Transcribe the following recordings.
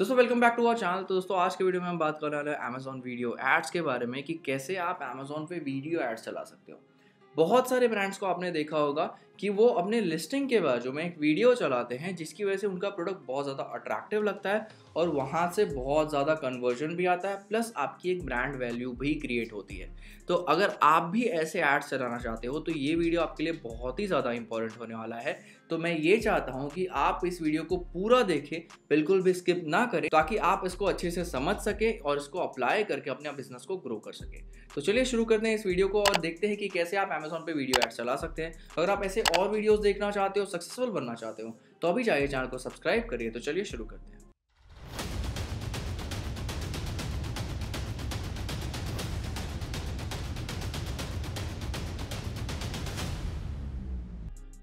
दोस्तों welcome back to our channel. तो दोस्तों, आज के वीडियो में हम बात करने वाले हैं अमेजोन वीडियो एड्स के बारे में कि कैसे आप अमेजोन पे वीडियो एड्स चला सकते हो। बहुत सारे ब्रांड्स को आपने देखा होगा कि वो अपने लिस्टिंग के बाजू में एक वीडियो चलाते हैं, जिसकी वजह से उनका प्रोडक्ट बहुत ज़्यादा अट्रैक्टिव लगता है और वहाँ से बहुत ज़्यादा कन्वर्जन भी आता है प्लस आपकी एक ब्रांड वैल्यू भी क्रिएट होती है। तो अगर आप भी ऐसे एड्स चलाना चाहते हो तो ये वीडियो आपके लिए बहुत ही ज़्यादा इंपॉर्टेंट होने वाला है। तो मैं ये चाहता हूँ कि आप इस वीडियो को पूरा देखें, बिल्कुल भी स्किप ना करें, ताकि आप इसको अच्छे से समझ सके और इसको अप्लाई करके अपने बिज़नेस को ग्रो कर सके। तो चलिए शुरू करते हैं इस वीडियो को और देखते हैं कि कैसे आप अमेजोन पे वीडियो एड्स चला सकते हैं। अगर आप ऐसे और वीडियोस देखना चाहते हो सक्सेसफुल बनना चाहते हो तो अभी जाइए चैनल को सब्सक्राइब करिए। तो चलिए शुरू करते हैं।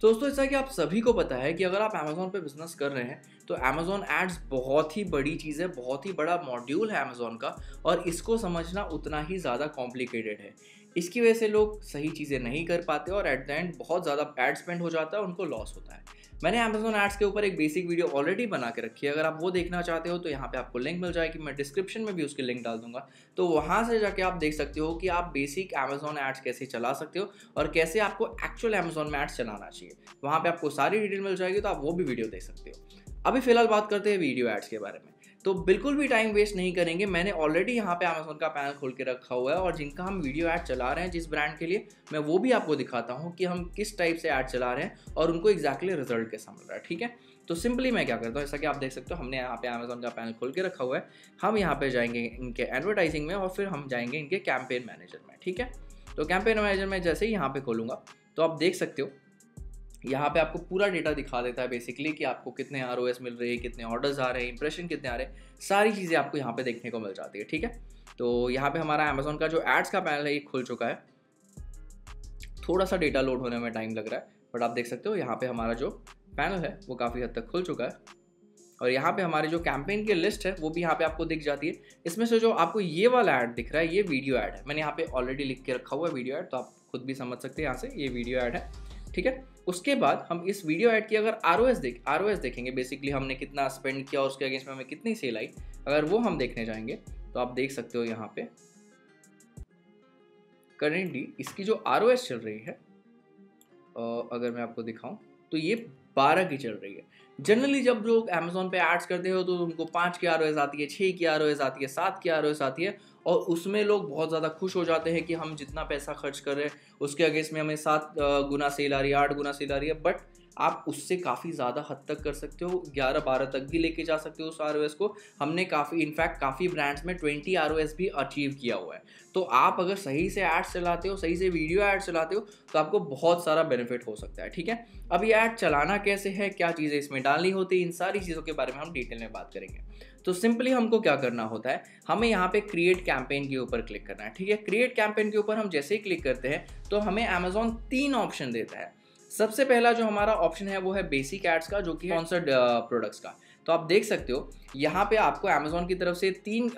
दोस्तों, जैसा कि आप सभी को पता है कि अगर आप अमेजोन पे बिज़नेस कर रहे हैं तो अमेजोन एड्स बहुत ही बड़ी चीज़ है, बहुत ही बड़ा मॉड्यूल है अमेजोन का, और इसको समझना उतना ही ज़्यादा कॉम्प्लिकेटेड है। इसकी वजह से लोग सही चीज़ें नहीं कर पाते और एट द एंड बहुत ज़्यादा एड स्पेंड हो जाता है, उनको लॉस होता है। मैंने अमेजोन एड्स के ऊपर एक बेसिक वीडियो ऑलरेडी बना के रखी है। अगर आप वो देखना चाहते हो तो यहाँ पे आपको लिंक मिल जाएगी। मैं डिस्क्रिप्शन में भी उसकी लिंक डाल दूँगा। तो वहाँ से जाके आप देख सकते हो कि आप बेसिक अमेजोन एड्स कैसे चला सकते हो और कैसे आपको एक्चुअल अमेजोन में एड्स चलाना चाहिए। वहाँ पर आपको सारी डिटेल मिल जाएगी तो आप वो भी वीडियो देख सकते हो। अभी फ़िलहाल बात करते हैं वीडियो एड्स के बारे में। तो बिल्कुल भी टाइम वेस्ट नहीं करेंगे। मैंने ऑलरेडी यहाँ पे अमेजोन का पैनल खोल के रखा हुआ है और जिनका हम वीडियो ऐड चला रहे हैं, जिस ब्रांड के लिए, मैं वो भी आपको दिखाता हूँ कि हम किस टाइप से ऐड चला रहे हैं और उनको एग्जैक्टली रिज़ल्ट कैसा मिल रहा है, ठीक है? तो सिंपली मैं क्या करता हूँ, जैसा कि आप देख सकते हो, हमने यहाँ पे अमेजोन का पैनल खोल के रखा हुआ है। हम यहाँ पे जाएँगे इनके एडवर्टाइजिंग में और फिर हम जाएँगे इनके कैंपेन मैनेजर में, ठीक है? तो कैंपेन मैनेजर में जैसे ही यहाँ पे खोलूँगा तो आप देख सकते हो यहाँ पे आपको पूरा डेटा दिखा देता है बेसिकली कि आपको कितने आरओएस मिल रहे हैं, कितने ऑर्डर्स आ रहे हैं इंप्रेशन कितने आ रहे हैं। सारी चीज़ें आपको यहाँ पे देखने को मिल जाती है, ठीक है? तो यहाँ पे हमारा अमेजोन का जो एड्स का पैनल है, ये खुल चुका है। थोड़ा सा डेटा लोड होने में टाइम लग रहा है बट आप देख सकते हो यहाँ पे हमारा जो पैनल है, वो काफ़ी हद तक खुल चुका है। और यहाँ पे हमारे जो कैंपेन की लिस्ट है, वो भी यहाँ पे आपको दिख जाती है। इसमें से जो आपको ये वाला ऐड दिख रहा है, ये वीडियो ऐड है। मैंने यहाँ पे ऑलरेडी लिख के रखा हुआ है वीडियो ऐड तो आप खुद भी समझ सकते हैं यहाँ से ये वीडियो ऐड है, ठीक है? उसके बाद हम इस वीडियो ऐड की अगर आर ओ एस देख आर ओ एस देखेंगे बेसिकली हमने कितना स्पेंड किया, उसके अगेंस्ट में हमें कितनी सेल आई, अगर वो हम देखने जाएँगे तो आप देख सकते हो यहाँ पे। करेंटली इसकी जो आर ओ एस चल रही है अगर मैं आपको दिखाऊँ तो ये बारह की चल रही है। जनरली जब लोग अमेजोन पे एड्स करते हो तो उनको पाँच की आर आती है छः की आर आती है, सात की आर आती है और उसमें लोग बहुत ज़्यादा खुश हो जाते हैं कि हम जितना पैसा खर्च कर रहे हैं, उसके अगेंस्ट में हमें सात गुना सेल आ रही है, आठ गुना सेल आ रही है बट आप उससे काफ़ी ज़्यादा हद तक कर सकते हो, ग्यारह बारह तक भी लेके जा सकते हो उस आर को। हमने काफ़ी इनफैक्ट काफ़ी ब्रांड्स में ट्वेंटी आर भी अचीव किया हुआ है। तो आप अगर सही से एड्स चलाते हो, सही से वीडियो एड चलाते हो तो आपको बहुत सारा बेनिफिट हो सकता है, ठीक है? अब ये ऐड चलाना कैसे है, क्या चीज़ें इसमें डालनी होती है, इन सारी चीज़ों के बारे में हम डिटेल में बात करेंगे। तो सिंपली हमको क्या करना होता है, हमें यहाँ पे क्रिएट कैंपेन के ऊपर क्लिक करना है, ठीक है? क्रिएट कैंपेन के ऊपर हम जैसे ही क्लिक करते हैं तो हमें अमेजोन तीन ऑप्शन देता है। सबसे पहला जो हमारा ऑप्शन है, वो है बेसिक एड्स का, जो कि स्पॉन्सर्ड प्रोडक्ट्स का। तो आप देख सकते हो, यहाँ पे आपको अमेजोन की तरफ़ से तीन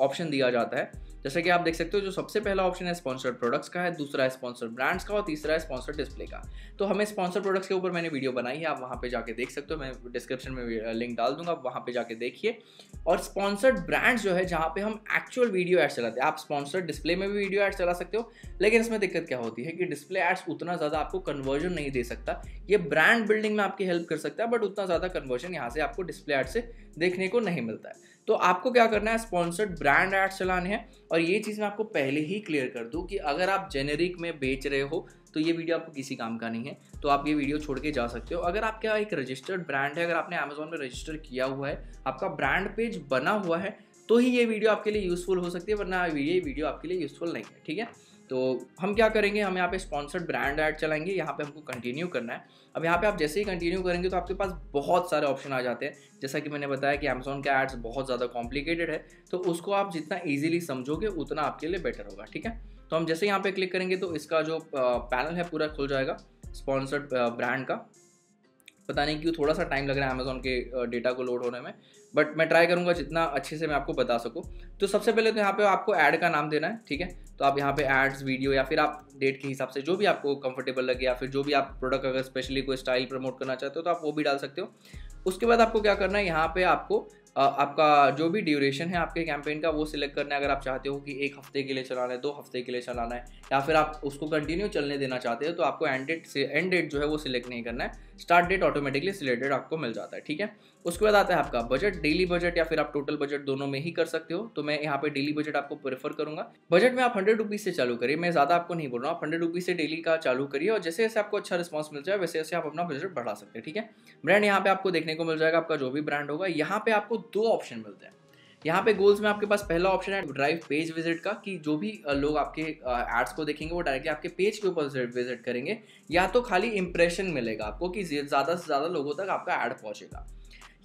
ऑप्शन दिया जाता है। जैसे कि आप देख सकते हो, जो सबसे पहला ऑप्शन है स्पॉन्सर्ड प्रोडक्ट्स का है, दूसरा है स्पॉन्सर्ड ब्रांड्स का और तीसरा है स्पॉन्सर्ड डिस्प्ले का। तो हमें स्पॉन्सर प्रोडक्ट्स के ऊपर मैंने वीडियो बनाई है, आप वहाँ पे जाके देख सकते हो, मैं डिस्क्रिप्शन में लिंक डाल दूँगा, आप वहाँ पे जाके देखिए। और स्पॉन्सर्ड ब्रांड्स जो है, जहाँ पे हम एक्चुअल वीडियो एड्स चलाते हैं, आप स्पॉन्सर्ड डिस्प्ले में भी वीडियो एड्स चला सकते हो, लेकिन इसमें दिक्कत क्या होती है कि डिस्प्ले एड्स उतना ज़्यादा आपको कन्वर्जन नहीं दे सकता। ये ब्रांड बिल्डिंग में आपकी हेल्प कर सकता है बट उतना ज़्यादा कन्वर्जन यहाँ से आपको डिस्प्ले एड से देखने को नहीं मिलता है। तो आपको क्या करना है स्पॉन्सर्ड ब्रांड एड्स चलाने हैं और ये चीज़ मैं आपको पहले ही क्लियर कर दूँ कि अगर आप जेनेरिक में बेच रहे हो तो ये वीडियो आपको किसी काम का नहीं है तो आप ये वीडियो छोड़ के जा सकते हो। अगर आपका एक रजिस्टर्ड ब्रांड है, अगर आपने अमेजोन में रजिस्टर किया हुआ है, आपका ब्रांड पेज बना हुआ है तो ही ये वीडियो आपके लिए यूज़फुल हो सकती है, वरना ये वीडियो आपके लिए यूज़फुल नहीं है, ठीक है? तो हम क्या करेंगे, हम यहाँ पे स्पॉन्सर्ड ब्रांड ऐड चलाएँगे, यहाँ पे हमको कंटिन्यू करना है। अब यहाँ पे आप जैसे ही कंटिन्यू करेंगे तो आपके पास बहुत सारे ऑप्शन आ जाते हैं। जैसा कि मैंने बताया कि अमेजोन का एड्स बहुत ज़्यादा कॉम्प्लिकेटेड है तो उसको आप जितना ईजिली समझोगे, उतना आपके लिए बेटर होगा, ठीक है? तो हम जैसे यहाँ पे क्लिक करेंगे तो इसका जो पैनल है, पूरा खुल जाएगा स्पॉन्सर्ड ब्रांड का। पता नहीं क्यों थोड़ा सा टाइम लग रहा है अमेजोन के डेटा को लोड होने में बट मैं ट्राई करूँगा जितना अच्छे से मैं आपको बता सकूँ। तो सबसे पहले तो यहाँ पे आपको ऐड का नाम देना है, ठीक है? तो आप यहाँ पे एड्स वीडियो या फिर आप डेट के हिसाब से जो भी आपको कंफर्टेबल लगे या फिर जो भी आप प्रोडक्ट अगर स्पेशली कोई स्टाइल प्रमोट करना चाहते हो तो आप वो भी डाल सकते हो। उसके बाद आपको क्या करना है, यहाँ पे आपको आपका जो भी ड्यूरेशन है आपके कैंपेन का, वो सिलेक्ट करना है। अगर आप चाहते हो कि एक हफ़्ते के लिए चलाना है, दो हफ़्ते के लिए चलाना है, या फिर आप उसको कंटिन्यू चलने देना चाहते हो तो आपको एंड डेट से एंड डेट जो है वो सिलेक्ट नहीं करना है। स्टार्ट डेट ऑटोमेटिकली सिलेक्टेड आपको मिल जाता है, ठीक है? उसके बाद आता है आपका बजट डेली बजट या फिर आप टोटल बजट दोनों में ही कर सकते हो तो मैं यहाँ पे डेली बजट आपको प्रेफर करूँगा। बजट में आप हंड्रेड रुपीज़ से चालू करिए। मैं ज़्यादा आपको नहीं बोल रहा हूँ। आप हंड्रेड रुपीज़ से डेली का चालू करिए और जैसे जैसे आपको अच्छा रिस्पॉन्स मिल जाए, वैसे वैसे आप अपना बजट बढ़ा सकते हैं, ठीक है? ब्रांड यहाँ पे आपको देखने को मिल जाएगा, आपका जो भी ब्रांड होगा। यहाँ पे आपको दो ऑप्शन मिलते हैं। यहाँ पे गोल्स में आपके पास पहला ऑप्शन है ड्राइव पेज विज़िट का, कि जो भी लोग आपके एड्स को देखेंगे, वो डायरेक्टली आपके पेज के ऊपर विज़िट करेंगे। या तो खाली इंप्रेशन मिलेगा आपको कि ज़्यादा से ज़्यादा लोगों तक आपका ऐड पहुँचेगा।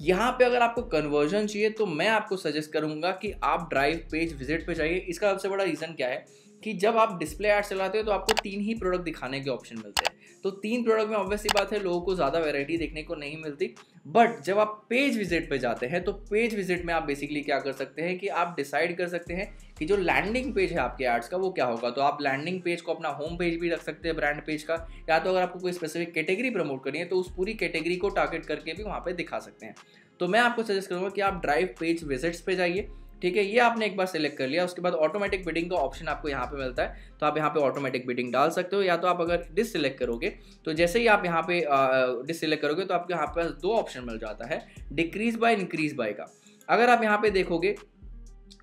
यहाँ पे अगर आपको कन्वर्जन चाहिए तो मैं आपको सजेस्ट करूँगा कि आप ड्राइव पेज विज़िट पे जाइए। इसका सबसे बड़ा रीज़न क्या है? कि जब आप डिस्प्ले एड चलाते हो तो आपको तीन ही प्रोडक्ट दिखाने के ऑप्शन मिलते हैं। तो तीन प्रोडक्ट में ऑब्वियसली बात है, लोगों को ज़्यादा वेराइटी देखने को नहीं मिलती। बट जब आप पेज विज़िट पे जाते हैं तो पेज विज़िट में आप बेसिकली क्या कर सकते हैं कि आप डिसाइड कर सकते हैं कि जो लैंडिंग पेज है आपके एड्स का, वो क्या होगा। तो आप लैंडिंग पेज को अपना होम पेज भी रख सकते हैं ब्रांड पेज का। या तो अगर आपको कोई स्पेसिफिक कैटेगरी प्रमोट करनी है तो उस पूरी कैटेगरी को टारगेट करके भी वहाँ पर दिखा सकते हैं। तो मैं आपको सजेस्ट करूँगा कि आप ड्राइव पेज विजिट्स पे जाइए। ठीक है, ये आपने एक बार सेलेक्ट कर लिया, उसके बाद ऑटोमेटिक बिडिंग का ऑप्शन आपको यहाँ पे मिलता है तो आप यहाँ पे ऑटोमेटिक बिडिंग डाल सकते हो, या तो आप अगर डिस सेलेक्ट करोगे तो जैसे ही आप यहाँ पे डिस सेलेक्ट करोगे तो आपके यहाँ पे दो ऑप्शन मिल जाता है डिक्रीज बाय इंक्रीज बाय का। अगर आप यहाँ पे देखोगे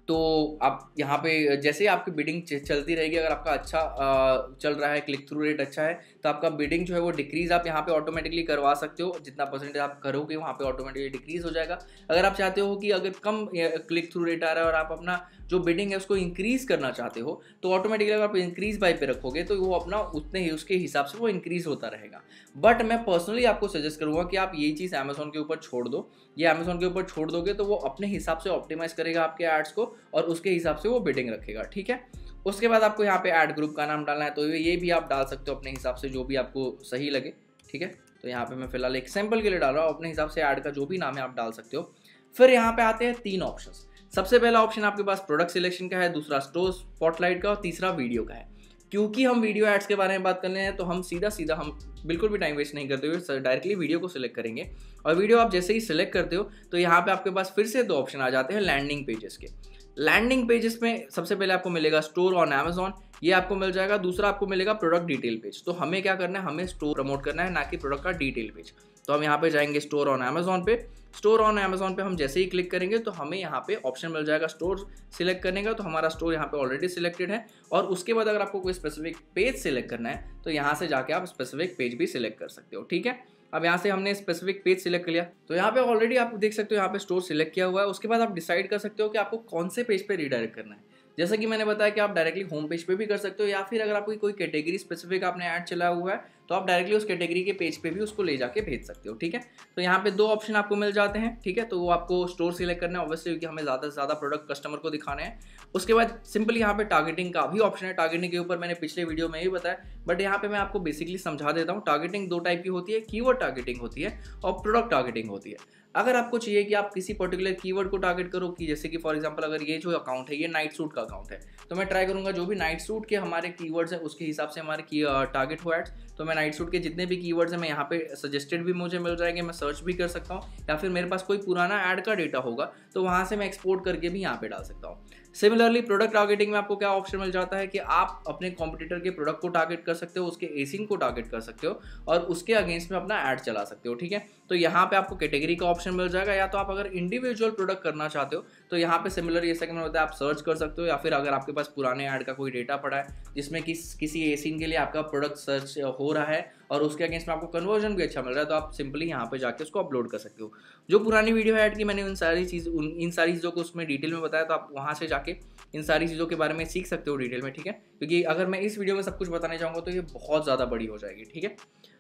तो आप यहाँ पे, जैसे ही आपकी बिडिंग चलती रहेगी, अगर आपका अच्छा चल रहा है क्लिक थ्रू रेट अच्छा है तो आपका बिडिंग जो है वो डिक्रीज आप यहाँ पे ऑटोमेटिकली करवा सकते हो। जितना परसेंटेज आप करोगे, वहाँ पे ऑटोमेटिकली डिक्रीज हो जाएगा। अगर आप चाहते हो कि अगर कम क्लिक थ्रू रेट आ रहा है और आप अपना जो बिडिंग है, उसको इंक्रीज करना चाहते हो तो ऑटोमेटिकली अगर आप इंक्रीज बाई पे रखोगे तो वो अपना उतने ही उसके हिसाब से वो इंक्रीज होता रहेगा। बट मैं पर्सनली आपको सजेस्ट करूँगा कि आप ये चीज़ अमेजोन के ऊपर छोड़ दो। ये अमेजोन के ऊपर छोड़ दोगे तो वो अपने हिसाब से ऑप्टिमाइज करेगा आपके एड्स को। और उसके हिसाब से वो बिडिंग रखेगा, ठीक है? उसके बाद आपको यहाँ पे ऐड ग्रुप का नाम डालना है तो ये भी आप डाल सकते हो अपने हिसाब से, जो भी आपको सही लगे, ठीक है? तो यहाँ पे मैं फ़िलहाल एक सैंपल के लिए डाल रहा हूँ, अपने हिसाब से ऐड का जो भी नाम है आप डाल सकते हो। फिर यहाँ पे आते हैं तीन ऑप्शन सबसे पहला ऑप्शन आपके पास प्रोडक्ट सिलेक्शन का है, दूसरा स्टोर स्पॉटलाइट का, और तीसरा वीडियो का है। क्योंकि हम वीडियो एड्स के बारे में बात करने हैं तो हम सीधा सीधा हम बिल्कुल भी टाइम वेस्ट नहीं करते हुए डायरेक्टली वीडियो को सिलेक्ट करेंगे। और वीडियो आप जैसे ही सिलेक्ट करते हो तो यहाँ पे आपके पास फिर से दो ऑप्शन आ जाते हैं लैंडिंग पेजेस के। लैंडिंग पेजेस में सबसे पहले आपको मिलेगा स्टोर ऑन अमेजोन ये आपको मिल जाएगा। दूसरा आपको मिलेगा प्रोडक्ट डिटेल पेज तो हमें क्या करना है? हमें स्टोर प्रमोट करना है, ना कि प्रोडक्ट का डिटेल पेज तो हम यहाँ पे जाएँगे स्टोर ऑन अमेजोन पे। स्टोर ऑन अमेजोन पे हम जैसे ही क्लिक करेंगे तो हमें यहाँ पे ऑप्शन मिल जाएगा स्टोर सिलेक्ट करने का। तो हमारा स्टोर यहाँ पे ऑलरेडी सिलेक्टेड है। और उसके बाद अगर आपको कोई स्पेसिफिक पेज सिलेक्ट करना है तो यहाँ से जाके आप स्पेसिफिक पेज भी सिलेक्ट कर सकते हो, ठीक है? अब यहाँ से हमने स्पेसिफिक पेज सिलेक्ट कर लिया। तो यहाँ पे ऑलरेडी आप देख सकते हो, यहाँ पे स्टोर सिलेक्ट किया हुआ है। उसके बाद आप डिसाइड कर सकते हो कि आपको कौन से पेज पे रिडायरेक्ट करना है। जैसा कि मैंने बताया कि आप डायरेक्टली होम पेज पे भी कर सकते हो, या फिर अगर आपकी कोई कैटेगरी स्पेसिफिक आपने ऐड चला हुआ है तो आप डायरेक्टली उस कैटेगरी के पेज पे भी उसको ले जाके भेज सकते हो, ठीक है? तो यहाँ पे दो ऑप्शन आपको मिल जाते हैं, ठीक है? तो वो आपको स्टोर सिलेक्ट करना है ऑब्वियसली क्योंकि हमें ज़्यादा से ज़्यादा प्रोडक्ट कस्टमर को दिखाने हैं। उसके बाद सिंपल यहाँ पे टारगेटिंग का भी ऑप्शन है। टारगेटिंग के ऊपर मैंने पिछले वीडियो में ही बताया बट यहाँ पे मैं आपको बेसिकली समझा देता हूँ। टारगेटिंग दो टाइप की होती है कीवर्ड टारगेटिंग होती है और प्रोडक्ट टारगेटिंग होती है। अगर आपको चाहिए कि आप किसी पर्टिकुलर कीवर्ड को टारगेट करो, कि जैसे कि फॉर एग्जांपल अगर ये जो अकाउंट है, ये नाइट सूट का अकाउंट है तो मैं ट्राई करूँगा, जो भी नाइट सूट के हमारे कीवर्ड्स हैं, उसके हिसाब से हमारे टारगेट हो एड्स तो मैं नाइट सूट के जितने भी कीवर्ड्स हैं, मैं यहाँ पे सजेस्टेड भी मुझे मिल जाएँगे, मैं सर्च भी कर सकता हूँ, या फिर मेरे पास कोई पुराना ऐड का डेटा होगा तो वहाँ से मैं एक्सपोर्ट करके भी यहाँ पे डाल सकता हूँ। सिमिलरली प्रोडक्ट टारगेटिंग में आपको क्या ऑप्शन मिल जाता है कि आप अपने कॉम्पिटिटर के प्रोडक्ट को टारगेट कर सकते हो, उसके एसिंग को टारगेट कर सकते हो और उसके अगेंस्ट में अपना ऐड चला सकते हो, ठीक है? तो यहाँ पे आपको कैटेगरी का ऑप्शन मिल जाएगा, या तो आप अगर इंडिविजुअल प्रोडक्ट करना चाहते हो तो यहाँ पे सिमिलर ये सेकंड होता है, आप सर्च कर सकते हो, या फिर अगर आपके पास पुराने ऐड का कोई डेटा पड़ा है, जिसमें किस, किसी एसिन के लिए आपका प्रोडक्ट सर्च हो रहा है और उसके अगेंस्ट में आपको कन्वर्जन भी अच्छा मिल रहा है तो आप सिंपली यहाँ पे जाके उसको अपलोड कर सकते हो। जो पुरानी वीडियो ऐड की मैंने उन सारी चीज़, उन, इन सारी चीज़ों को उसमें डिटेल में बताया तो आप वहाँ से जाके इन सारी चीज़ों के बारे में सीख सकते हो डिटेल में, ठीक है? क्योंकि अगर मैं इस वीडियो में सब कुछ बताने चाहूँगा तो ये बहुत ज़्यादा बड़ी हो जाएगी, ठीक है?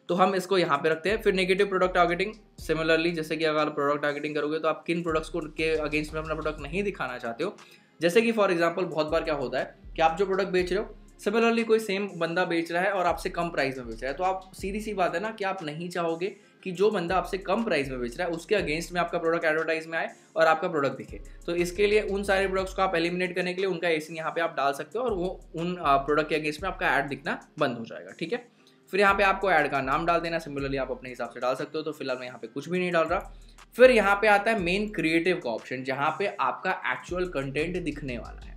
तो हम इसको यहाँ पे रखते हैं। फिर नेगेटिव प्रोडक्ट टारगेटिंग सिमिलरली जैसे कि अगर प्रोडक्ट टारगेटिंग करोगे तो आप किन प्रोडक्ट्स को के अगेंस्ट में अपना प्रोडक्ट नहीं दिखाना चाहते हो? जैसे कि फॉर एग्ज़ाम्पल बहुत बार क्या होता है, कि आप जो प्रोडक्ट बेच रहे हो सिमिलरली कोई सेम बंदा बेच रहा है और आपसे कम प्राइस में बेच रहा है। तो आप सीधी सी बात है ना कि आप नहीं चाहोगे कि जो बंदा आपसे कम प्राइस में बेच रहा है, उसके अगेंस्ट में आपका प्रोडक्ट एडवर्टाइज में आए और आपका प्रोडक्ट दिखे। तो इसके लिए उन सारे प्रोडक्ट्स को आप एलिमिनेट करने के लिए उनका एसिंग यहाँ पे आप डाल सकते हो और वो उन प्रोडक्ट के अगेंस्ट में आपका ऐड दिखना बंद हो जाएगा, ठीक है? फिर यहाँ पे आपको ऐड का नाम डाल देना। सिमिलरली आप अपने हिसाब से डाल सकते हो तो फ़िलहाल मैं यहाँ पे कुछ भी नहीं डाल रहा। फिर यहाँ पे आता है मेन क्रिएटिव का ऑप्शन जहाँ पे आपका एक्चुअल कंटेंट दिखने वाला है।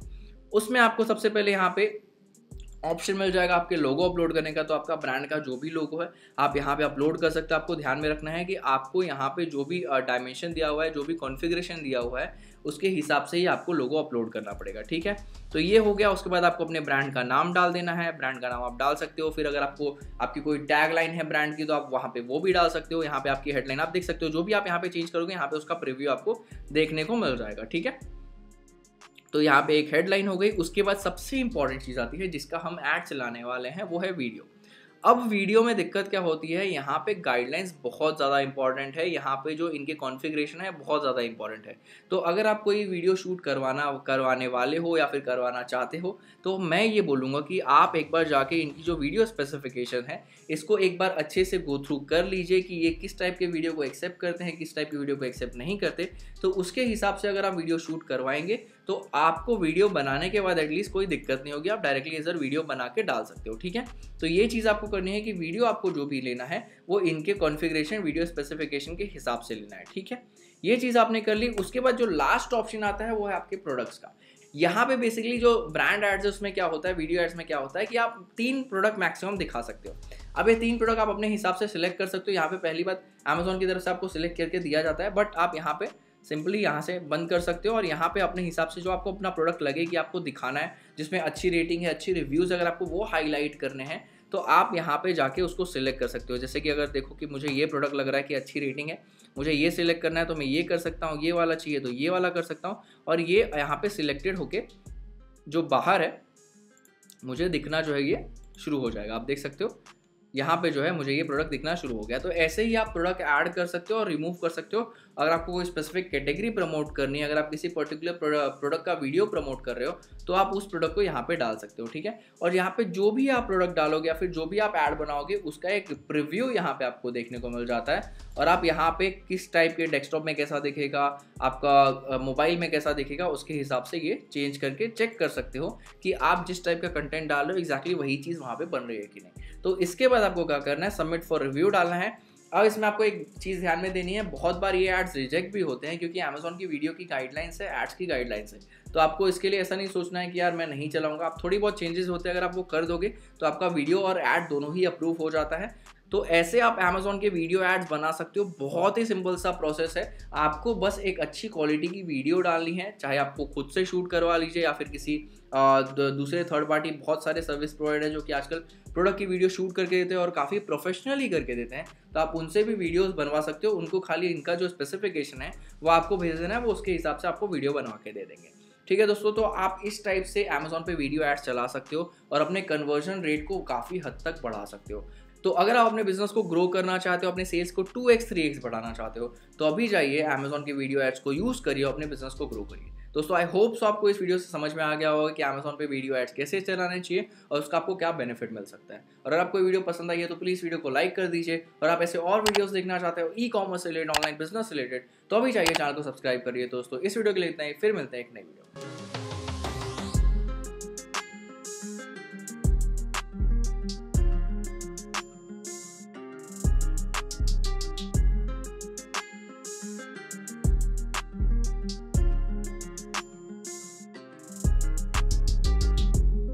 उसमें आपको सबसे पहले यहाँ पे ऑप्शन मिल जाएगा आपके लोगो अपलोड करने का तो आपका ब्रांड का जो भी लोगो है, आप यहाँ पे अपलोड कर सकते हो। आपको ध्यान में रखना है कि आपको यहाँ पे जो भी डायमेंशन दिया हुआ है, जो भी कॉन्फ़िगरेशन दिया हुआ है, उसके हिसाब से ही आपको लोगो अपलोड करना पड़ेगा, ठीक है? तो ये हो गया, उसके बाद आपको अपने ब्रांड का नाम डाल देना है। ब्रांड का नाम आप डाल सकते हो। फिर अगर आपको, आपकी कोई टैग लाइन है ब्रांड की तो आप वहाँ पे वो भी डाल सकते हो। यहाँ पे आपकी हेडलाइन आप देख सकते हो। जो भी आप यहाँ पे चेंज करोगे, यहाँ पे उसका प्रिव्यू आपको देखने को मिल जाएगा, ठीक है? तो यहाँ पे एक हेडलाइन हो गई। उसके बाद सबसे इंपॉर्टेंट चीज़ आती है जिसका हम ऐड चलाने वाले हैं, वो है वीडियो अब वीडियो में दिक्कत क्या होती है? यहाँ पे गाइडलाइंस बहुत ज़्यादा इंपॉर्टेंट है। यहाँ पे जो इनके कॉन्फ़िगरेशन है, बहुत ज़्यादा इंपॉर्टेंट है। तो अगर आप कोई वीडियो शूट करवाना, करवाने वाले हो या फिर करवाना चाहते हो तो मैं ये बोलूँगा कि आप एक बार जाके इनकी जो वीडियो स्पेसिफिकेशन है, इसको एक बार अच्छे से गो थ्रू कर लीजिए कि ये किस टाइप के वीडियो को एक्सेप्ट करते हैं, किस टाइप की वीडियो को एक्सेप्ट नहीं करते। तो उसके हिसाब से अगर आप वीडियो शूट करवाएँगे तो आपको वीडियो बनाने के बाद एटलीस्ट कोई दिक्कत नहीं होगी, आप डायरेक्टली इधर वीडियो बना के डाल सकते हो, ठीक है? तो ये चीज़ आपको करनी है कि वीडियो आपको जो भी लेना है, वो इनके कॉन्फ़िगरेशन वीडियो स्पेसिफिकेशन के हिसाब से लेना है, ठीक है? ये चीज़ आपने कर ली, उसके बाद जो लास्ट ऑप्शन आता है, वो है आपके प्रोडक्ट्स का। यहाँ पे बेसिकली जो ब्रांड एड्स है, उसमें क्या होता है वीडियो एड्स में क्या होता है कि आप तीन प्रोडक्ट मैक्सिमम दिखा सकते हो। अब ये तीन प्रोडक्ट आप अपने हिसाब से सिलेक्ट कर सकते हो, यहाँ पे पहली बात अमेजोन की तरफ़ से आपको सिलेक्ट करके दिया जाता है बट आप यहाँ पे सिंपली यहाँ से बंद कर सकते हो और यहाँ पे अपने हिसाब से जो आपको अपना प्रोडक्ट लगे कि आपको दिखाना है, जिसमें अच्छी रेटिंग है, अच्छी रिव्यूज़ अगर आपको वो हाईलाइट करने हैं तो आप यहाँ पे जाके उसको सिलेक्ट कर सकते हो। जैसे कि अगर देखो कि मुझे ये प्रोडक्ट लग रहा है कि अच्छी रेटिंग है, मुझे ये सिलेक्ट करना है तो मैं ये कर सकता हूँ, ये वाला चाहिए तो ये वाला कर सकता हूँ और ये यहाँ पे सिलेक्टेड होके जो बाहर है, मुझे दिखना जो है ये शुरू हो जाएगा। आप देख सकते हो यहाँ पे जो है मुझे ये प्रोडक्ट दिखना शुरू हो गया। तो ऐसे ही आप प्रोडक्ट ऐड कर सकते हो और रिमूव कर सकते हो। अगर आपको कोई स्पेसिफिक कैटेगरी प्रमोट करनी है, अगर आप किसी पर्टिकुलर प्रोडक्ट का वीडियो प्रमोट कर रहे हो तो आप उस प्रोडक्ट को यहाँ पे डाल सकते हो, ठीक है? और यहाँ पे जो भी आप प्रोडक्ट डालोगे या फिर जो भी आप ऐड बनाओगे, उसका एक प्रिव्यू यहाँ पे आपको देखने को मिल जाता है। और आप यहाँ पे किस टाइप के डेस्कटॉप में कैसा दिखेगा, आपका मोबाइल में कैसा दिखेगा, उसके हिसाब से ये चेंज करके चेक कर सकते हो कि आप जिस टाइप का कंटेंट डाल रहे हो एग्जैक्टली वही चीज़ वहाँ पर बन रही है कि नहीं। तो इसके बाद आपको क्या करना है सबमिट फॉर रिव्यू डालना है। अब इसमें आपको एक चीज़ ध्यान में देनी है, बहुत बार ये एड्स रिजेक्ट भी होते हैं क्योंकि अमेजोन की वीडियो की गाइडलाइंस है एड्स की गाइडलाइंस है। तो आपको इसके लिए ऐसा नहीं सोचना है कि यार मैं नहीं चलाऊँगा। आप थोड़ी बहुत चेंजेस होते हैं, अगर आप वो कर दोगे तो आपका वीडियो और ऐड दोनों ही अप्रूव हो जाता है। तो ऐसे आप अमेजोन के वीडियो एड्स बना सकते हो। बहुत ही सिंपल सा प्रोसेस है। आपको बस एक अच्छी क्वालिटी की वीडियो डालनी है, चाहे आपको खुद से शूट करवा लीजिए या फिर किसी दूसरे थर्ड पार्टी बहुत सारे सर्विस प्रोवाइडर हैं जो कि आजकल प्रोडक्ट की वीडियो शूट करके देते हैं और काफ़ी प्रोफेशनली करके देते हैं। तो आप उनसे भी वीडियोस बनवा सकते हो। उनको खाली इनका जो स्पेसिफिकेशन है, वो आपको भेज देना है, वो उसके हिसाब से आपको वीडियो बनवा के दे देंगे। ठीक है दोस्तों तो आप इस टाइप से अमेजोन पे वीडियो एड्स चला सकते हो और अपने कन्वर्जन रेट को काफ़ी हद तक बढ़ा सकते हो। तो अगर आप अपने बिज़नेस को ग्रो करना चाहते हो, अपने सेल्स को टू एक्स थ्री एक्स बढ़ाना चाहते हो तो अभी जाइए अमेजोन के वीडियो एड्स को यूज़ करिए अपने बिज़नेस को ग्रो करिए। दोस्तों आई होप सो आपको इस वीडियो से समझ में आ गया होगा कि अमेजोन पे वीडियो एड्स कैसे चलाने चाहिए और उसका आपको क्या बेनिफिट मिल सकता है। और अगर आपको वीडियो पसंद आई है तो प्लीज़ वीडियो को लाइक कर दीजिए। और आप ऐसे और वीडियोस देखना चाहते हो e commerce related online business related तो अभी चाहिए चैनल को सब्सक्राइब करिए। दोस्तों, इस वीडियो के लिए इतना ही, फिर मिलते हैं एक नई वीडियो